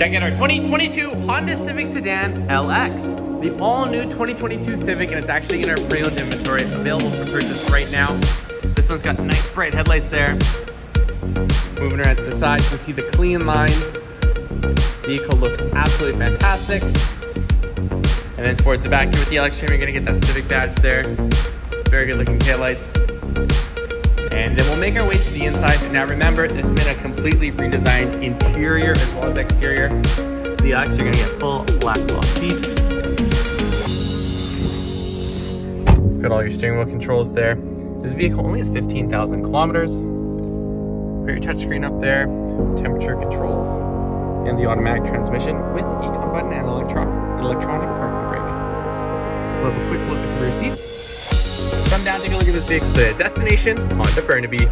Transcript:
Check out our 2022 Honda Civic Sedan LX. The all-new 2022 Civic, and it's actually in our pre-owned inventory, available for purchase right now. This one's got nice bright headlights there. Moving around to the side, you can see the clean lines. Vehicle looks absolutely fantastic. And then towards the back here with the LX trim, you're gonna get that Civic badge there. Very good looking taillights. And then we'll make our way to the inside. Now remember, this has been a completely redesigned interior as well as exterior. The LX, you're gonna get full black cloth seats. Got all your steering wheel controls there. This vehicle only has 15,000 kilometers. Put your touchscreen up there, temperature controls, and the automatic transmission with econ button and electronic, electronic parking brake. We'll have a quick look at the rear seats. Down, take a look at this vehicle. Uh, the destination, Honda Burnaby.